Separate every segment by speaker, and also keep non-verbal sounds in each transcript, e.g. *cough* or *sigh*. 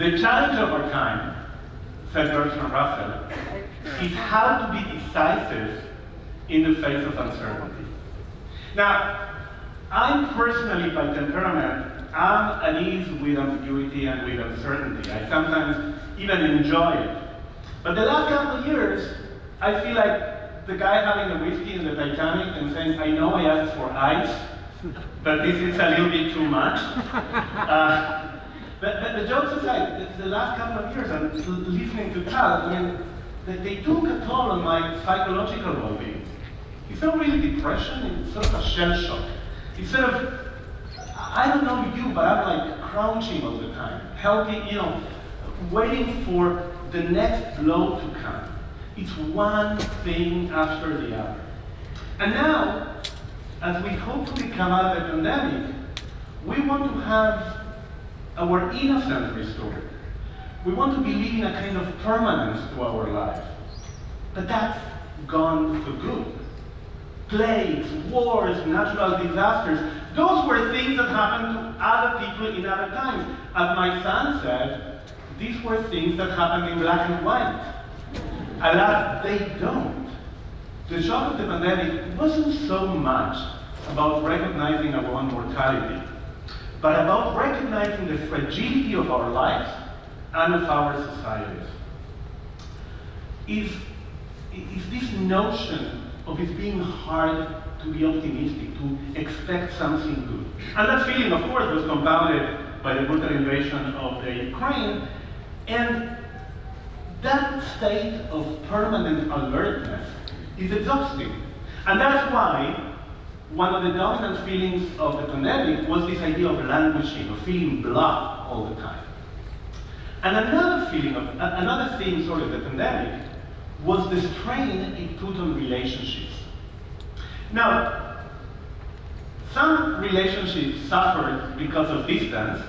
Speaker 1: The challenge of our time, said Bertrand Russell, is how to be decisive in the face of uncertainty. Now, I'm personally, by temperament, I'm at ease with ambiguity and with uncertainty. I sometimes even enjoy it. But the last couple of years, I feel like the guy having a whiskey in the Titanic and saying, I know I asked for ice, but this is a little bit too much. *laughs* Uh, but, but, the jokes aside, the, the, last couple of years, I'm listening to Tal, I mean, they, they took a toll on my psychological well-being. It's not really depression, it's sort of a shell shock. It's sort of, I don't know you, but I'm like crouching all the time, helping, you know, waiting for the next blow to come. It's one thing after the other. And now, as we hopefully come out of the pandemic, we want to have our innocence restored. We want to be living a kind of permanence to our life. But that's gone for good. Plagues, wars, natural disasters, those were things that happened to other people in other times. As my son said, these were things that happened in black and white. Alas, they don't. The shock of the pandemic wasn't so much about recognizing our own mortality, but about recognizing the fragility of our lives and of our societies. Is, is this notion of it being hard to be optimistic, to expect something good. And that feeling, of course, was compounded by the brutal invasion of the Ukraine, and that state of permanent alertness is exhausting. And that's why one of the dominant feelings of the pandemic was this idea of languishing, of feeling blah all the time. And another feeling of, another theme, sort of, the pandemic was the strain it put on relationships. Now, some relationships suffered because of distance,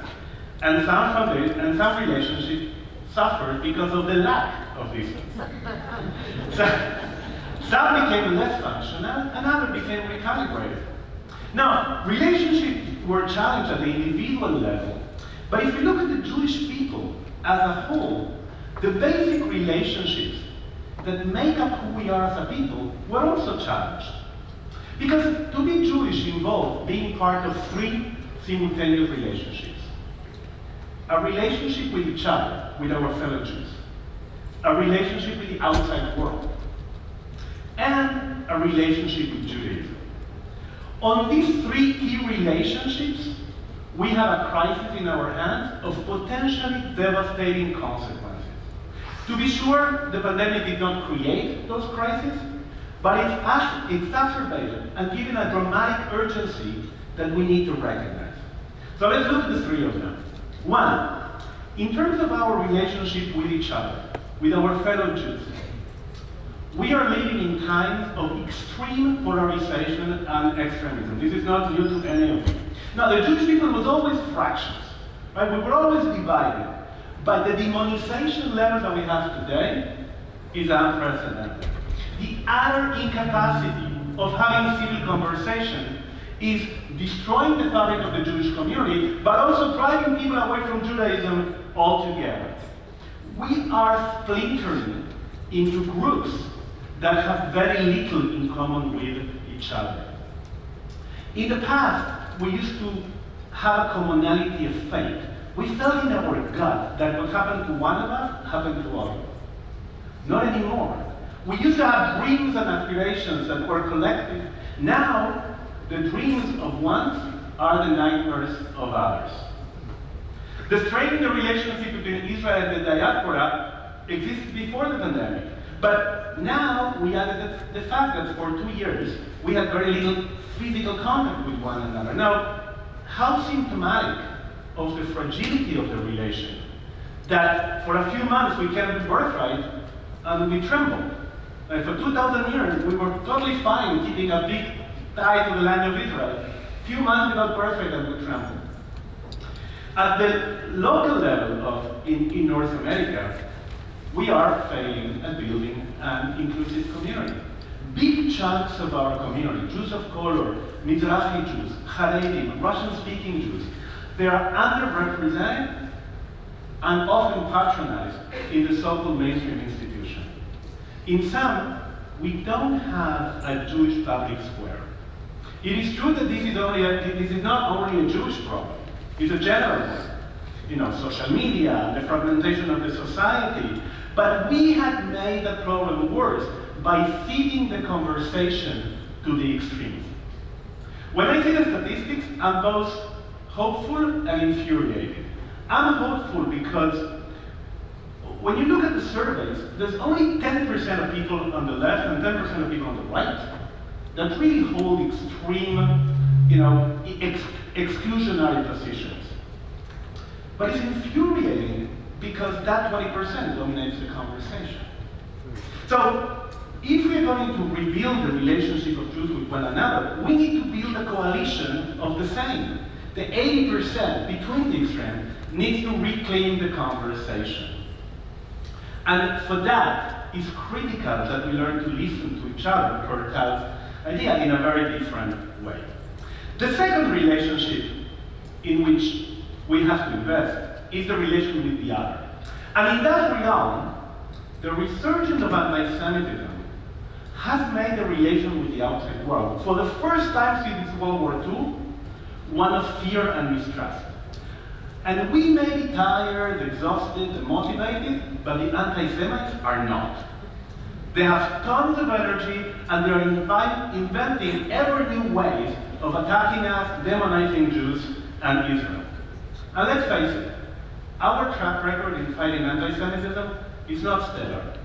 Speaker 1: and some, and some relationships suffered because of the lack of distance. *laughs* so, some became less functional, and others became recalibrated. Now, relationships were challenged at the individual level, but if you look at the Jewish people as a whole, the basic relationships that make up who we are as a people were also challenged. Because to be Jewish involved being part of three simultaneous relationships. A relationship with each other, with our fellow Jews. A relationship with the outside world. And a relationship with Judaism. On these three key relationships, we have a crisis in our hands of potentially devastating consequences. To be sure, the pandemic did not create those crises, but it's exacerbated and given a dramatic urgency that we need to recognize. So let's look at the three of them. One, in terms of our relationship with each other, with our fellow Jews, we are living in times of extreme polarization and extremism. This is not new to any of you. Now, the Jewish people was always fractions, right? We were always divided. But the demonization level that we have today is unprecedented. The utter incapacity of having civil conversation is destroying the fabric of the Jewish community, but also driving people away from Judaism altogether. We are splintering into groups that have very little in common with each other. In the past, we used to have a commonality of faith. We felt in our gut that what happened to one of us happened to all. Not anymore. We used to have dreams and aspirations that were collective. Now, the dreams of one are the nightmares of others. The strain in the relationship between Israel and the diaspora existed before the pandemic. But now we added the, the fact that for two years we had very little physical contact with one another. Now, how symptomatic of the fragility of the relation. That for a few months we carried birthright and we trembled. And for 2,000 years we were totally fine keeping a big tie to the land of Israel. Few months without birthright and we trembled. At the local level of in, in North America, we are failing at building an inclusive community. Big chunks of our community, Jews of color, Mizrahi Jews, Haredim, Russian-speaking Jews, they are underrepresented and often patronized in the so-called mainstream institution. In some, we don't have a Jewish public square. It is true that this is, only a, this is not only a Jewish problem, it's a general one. You know, social media, the fragmentation of the society. But we had made the problem worse by feeding the conversation to the extremes. When I see the statistics, I'm both hopeful and infuriated. I'm hopeful because when you look at the surveys, there's only 10% of people on the left and 10% of people on the right that really hold extreme, you know, ex exclusionary positions. But it's infuriating because that 20% dominates the conversation. So, if we're going to rebuild the relationship of Jews with one another, we need to build a coalition of the same. The 80% between the extremes needs to reclaim the conversation. And for that, it's critical that we learn to listen to each other, per Tal's idea, in a very different way. The second relationship in which we have to invest is the relation with the other. And in that realm, the resurgence of anti-Semitism has made the relation with the outside world, for the first time since World War II, one of fear and mistrust. And we may be tired, exhausted, demotivated, but the anti-Semites are not. They have tons of energy and they are inventing ever new ways of attacking us, demonizing Jews and Israel. And let's face it, our track record in fighting anti-Semitism is not stellar.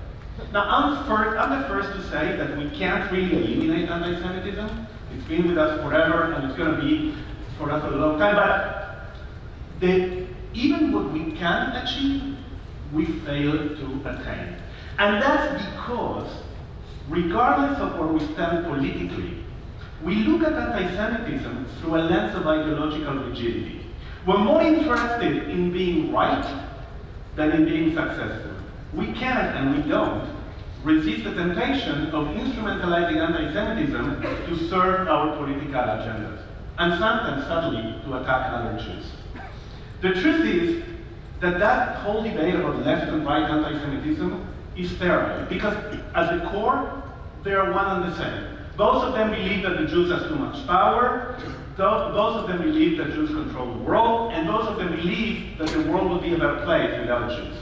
Speaker 1: Now, I'm, I'm the first to say that we can't really eliminate anti-Semitism. It's been with us forever and it's going to be for us a long time. But that even what we can achieve, we fail to attain. And that's because, regardless of where we stand politically, we look at anti-Semitism through a lens of ideological rigidity. We're more interested in being right than in being successful. We can, and we don't, resist the temptation of instrumentalizing anti-Semitism to serve our political agendas, and sometimes, sadly, to attack other Jews. The truth is that that whole debate about left and right anti-Semitism is sterile, because at the core, they are one and the same. Both of them believe that the Jews have too much power, both of them believe that Jews control the world, and those of them believe that the world would be a better place without Jews.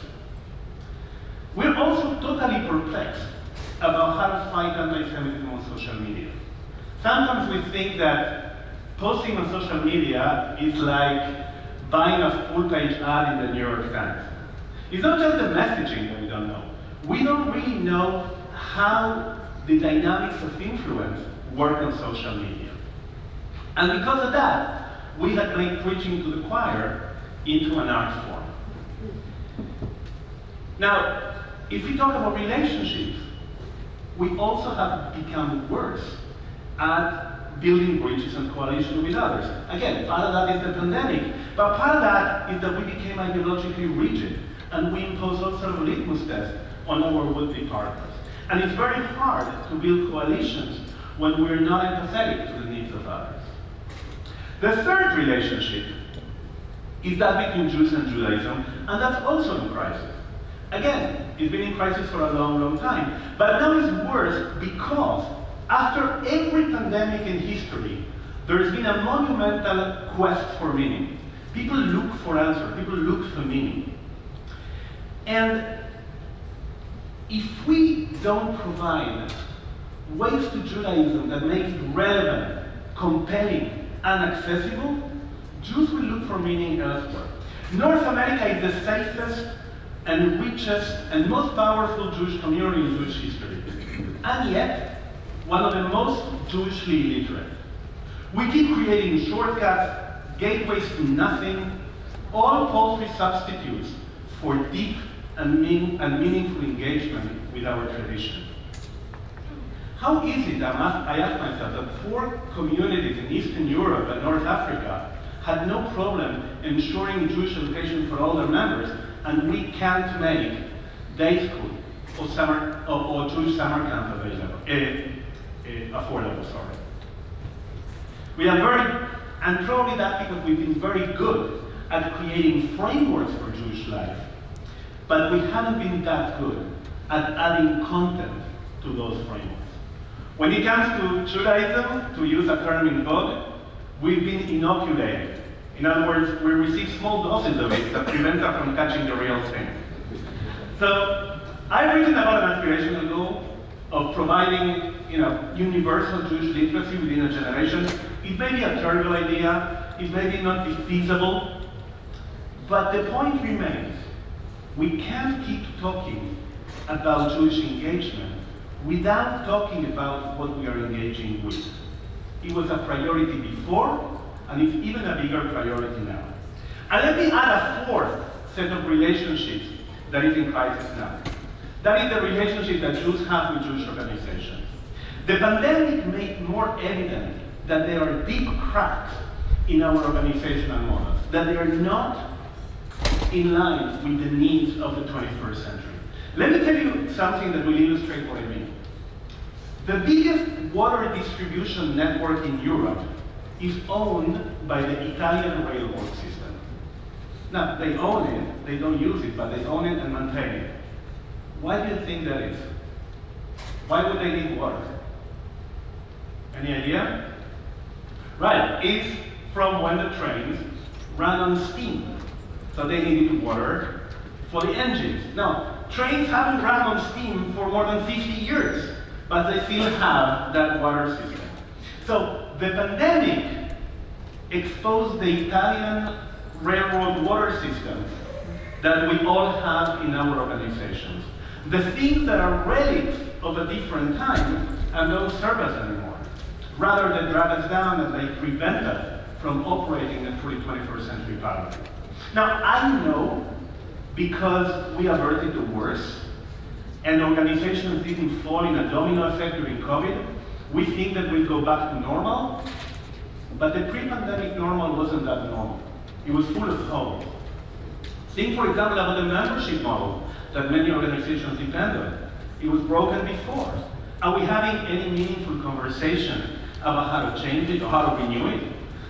Speaker 1: We're also totally perplexed about how to fight anti-Semitism on social media. Sometimes we think that posting on social media is like buying a full-page ad in the New York Times. It's not just the messaging that we don't know. We don't really know how the dynamics of influence work on social media. And because of that, we have made preaching to the choir into an art form. Now, if we talk about relationships, we also have become worse at building bridges and coalition with others. Again, part of that is the pandemic, but part of that is that we became ideologically rigid and we impose all sort of litmus tests on our would-be partners. And it's very hard to build coalitions when we're not empathetic to the needs of others. The third relationship is that between Jews and Judaism, and that's also in crisis. Again, it's been in crisis for a long, long time. But now it's worse because after every pandemic in history, there has been a monumental quest for meaning. People look for answers, people look for meaning. And if we don't provide ways to Judaism that make it relevant, compelling, and accessible, Jews will look for meaning elsewhere. North America is the safest and richest and most powerful Jewish community in Jewish history. And yet, one of the most Jewishly illiterate. We keep creating shortcuts, gateways to nothing, all paltry substitutes for deep and, mean, and meaningful engagement with our tradition. How is it, I ask myself, that poor communities in Eastern Europe and North Africa had no problem ensuring Jewish education for all their members, and we can't make day school or, summer, or, or Jewish summer camp available, uh, uh, affordable, sorry. We are very, and probably that because we've been very good at creating frameworks for Jewish life but we haven't been that good at adding content to those frameworks. When it comes to Judaism, to use a term in vogue, we've been inoculated. In other words, we receive small doses of it that prevent us from catching the real thing. So I've written about an aspirational goal of providing you know, universal Jewish literacy within a generation. It may be a terrible idea, it may be not feasible, but the point remains, we can't keep talking about Jewish engagement without talking about what we are engaging with. It was a priority before, and it's even a bigger priority now. And let me add a fourth set of relationships that is in crisis now. That is the relationship that Jews have with Jewish organizations. The pandemic made more evident that there are deep cracks in our organizational models, that they are not in line with the needs of the 21st century. Let me tell you something that will illustrate what I mean. The biggest water distribution network in Europe is owned by the Italian railroad system. Now, they own it, they don't use it, but they own it and maintain it. Why do you think that is? Why would they need water? Any idea? Right, it's from when the trains ran on steam. So they needed water for the engines. Now, trains haven't run on steam for more than 50 years, but they still have that water system. So the pandemic exposed the Italian railroad water system that we all have in our organizations. The things that are relics of a different time and don't serve us anymore. Rather than drag us down and they prevent us from operating a truly 21st century paradigm. Now, I know because we averted the worst and organizations didn't fall in a domino effect during COVID, we think that we'll go back to normal, but the pre-pandemic normal wasn't that normal. It was full of hope. Think, for example, about the membership model that many organizations depend on. It was broken before. Are we having any meaningful conversation about how to change it or how to renew it?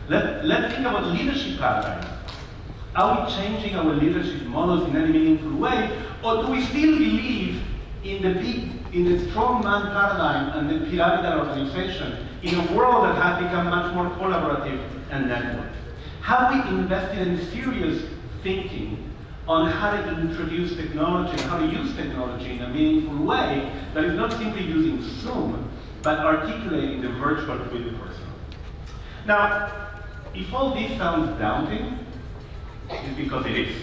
Speaker 1: Let, let's think about leadership paradigms. Are we changing our leadership models in any meaningful way, or do we still believe in the big, in the strong man paradigm and the pyramidal organization in a world that has become much more collaborative and networked? Have we invested in serious thinking on how to introduce technology how to use technology in a meaningful way that is not simply using Zoom, but articulating the virtual with the personal? Now, if all this sounds daunting, it's because it is.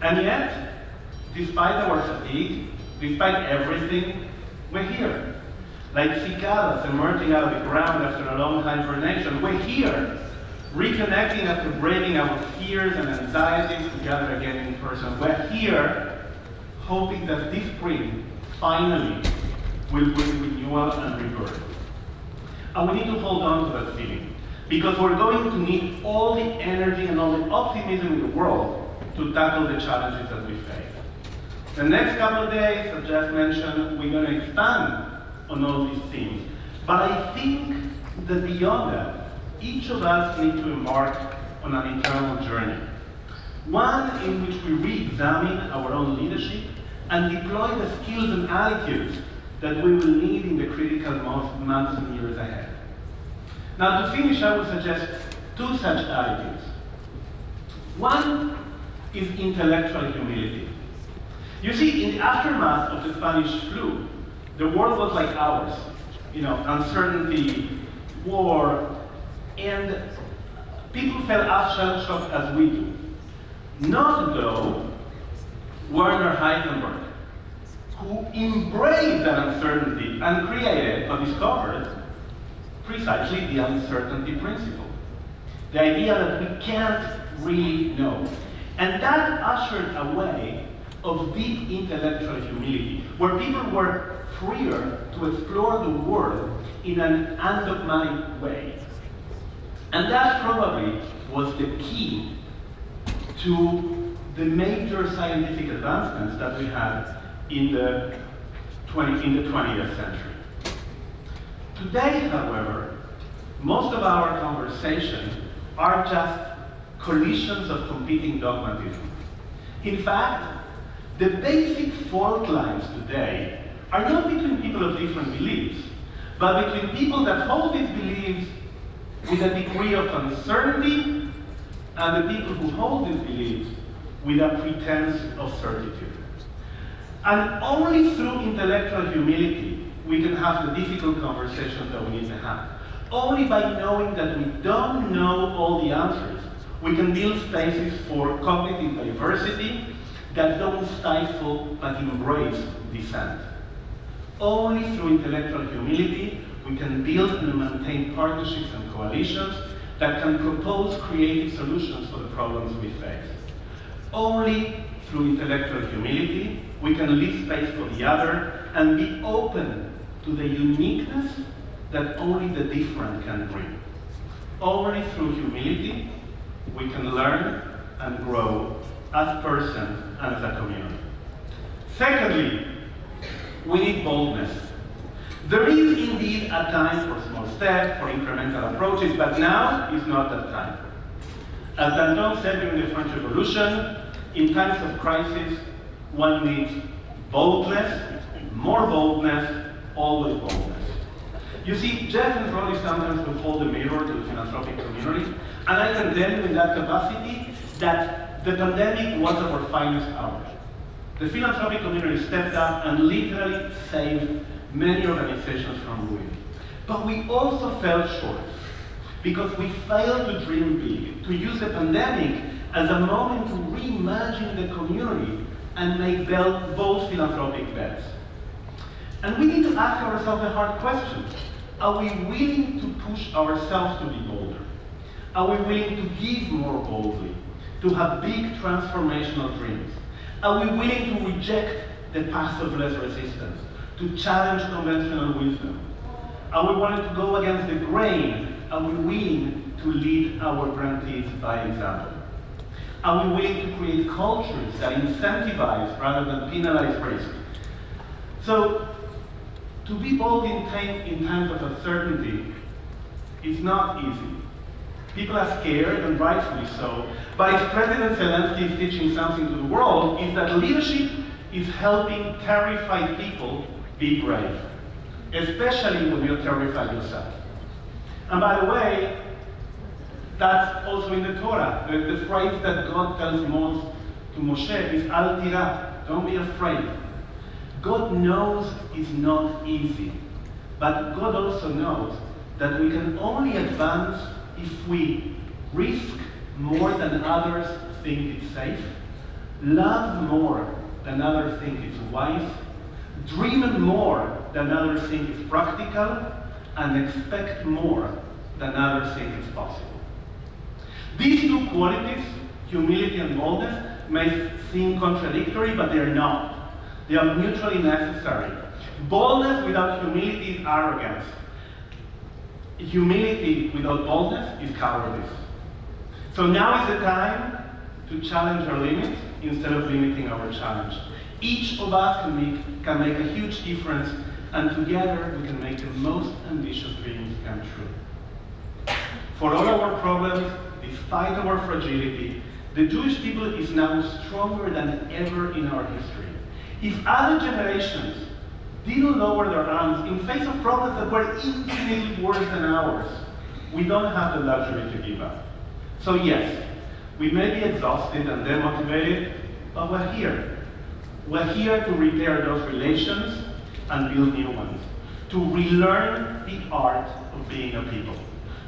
Speaker 1: And yet, despite our fatigue, despite everything, we're here. Like cicadas emerging out of the ground after a long hibernation, we're here, reconnecting after breaking our fears and anxieties together again in person. We're here, hoping that this spring, finally, will bring renewal and rebirth. And we need to hold on to that feeling. Because we're going to need all the energy and all the optimism in the world to tackle the challenges that we face. The next couple of days, as Jeff mentioned, we're going to expand on all these themes. But I think that beyond that, each of us need to embark on an internal journey. One in which we re-examine our own leadership and deploy the skills and attitudes that we will need in the critical months and years ahead. Now, to finish, I would suggest two such attitudes. One is intellectual humility. You see, in the aftermath of the Spanish flu, the world was like ours. You know, uncertainty, war, and people felt as shell-shocked as we do. Not though Werner Heisenberg, who embraced that uncertainty and created or discovered precisely the uncertainty principle. The idea that we can't really know. And that ushered a way of deep intellectual humility, where people were freer to explore the world in an undogmatic way. And that probably was the key to the major scientific advancements that we had in the, 20, in the 20th century. Today, however, most of our conversations are just collisions of competing dogmatism. In fact, The basic fault lines today are not between people of different beliefs, but between people that hold these beliefs with a degree of uncertainty and the people who hold these beliefs with a pretense of certitude. And only through intellectual humility we can have the difficult conversations that we need to have. Only by knowing that we don't know all the answers, we can build spaces for cognitive diversity that don't stifle but embrace dissent. Only through intellectual humility we can build and maintain partnerships and coalitions that can propose creative solutions for the problems we face. Only through intellectual humility we can leave space for the other and be open to the uniqueness that only the different can bring. Only through humility we can learn and grow as persons and as a community. Secondly, we need boldness. There is indeed a time for small steps, for incremental approaches, but now is not that time. As Danton said during the French Revolution, in times of crisis, one needs boldness, more boldness, always boldness. You see, Jeff and Ronnie sometimes will hold the mirror to the philanthropic community, and I can tell you in that capacity that the pandemic was our finest hour. The philanthropic community stepped up and literally saved many organizations from ruin. But we also fell short because we failed to dream big, to use the pandemic as a moment to reimagine the community and make bold philanthropic bets. And we need to ask ourselves a hard question. Are we willing to push ourselves to be bolder? Are we willing to give more boldly? To have big transformational dreams? Are we willing to reject the path of less resistance? To challenge conventional wisdom? Are we willing to go against the grain? Are we willing to lead our grantees by example? Are we willing to create cultures that incentivize rather than penalize risk? So, to be bold in, in times of uncertainty is not easy. People are scared, and rightfully so. But if President Zelensky is teaching something to the world, is that leadership is helping terrified people be brave, especially when you're terrified yourself. And by the way, that's also in the Torah. The, the phrase that God tells Moses to Moshe is Al tira, don't be afraid. God knows it's not easy, but God also knows that we can only advance if we risk more than others think it's safe, love more than others think it's wise, dream more than others think it's practical, and expect more than others think it's possible. These two qualities, humility and boldness, may seem contradictory, but they're not. They are mutually necessary. Boldness without humility is arrogance. Humility without boldness is cowardice. So now is the time to challenge our limits instead of limiting our challenge. Each of us can make, can make a huge difference, and together we can make the most ambitious dreams come true. For all our problems, despite our fragility, the Jewish people is now stronger than ever in our history. If other generations didn't lower their arms in face of problems that were infinitely worse than ours, we don't have the luxury to give up. So yes, we may be exhausted and demotivated, but we're here. We're here to repair those relations and build new ones, to relearn the art of being a people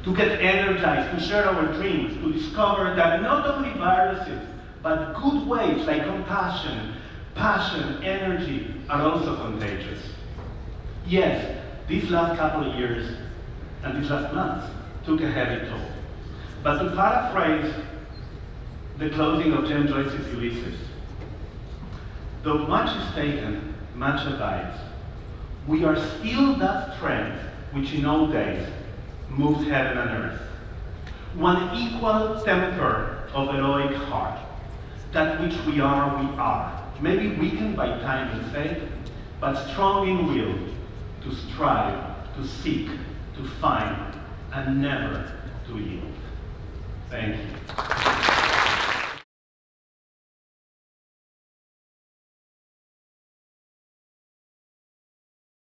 Speaker 1: to get energized, to share our dreams, to discover that not only viruses, but good waves like compassion, passion, energy are also contagious. Yes, these last couple of years and these last months took a heavy toll. But to paraphrase the closing of James Joyce's Ulysses, though much is taken, much abides. We are still that strength which in old days moved heaven and earth. One equal temper of heroic heart, that which we are, we are. Maybe weakened by time and fate, but strong in will to strive, to seek, to find, and never to yield. Thank you.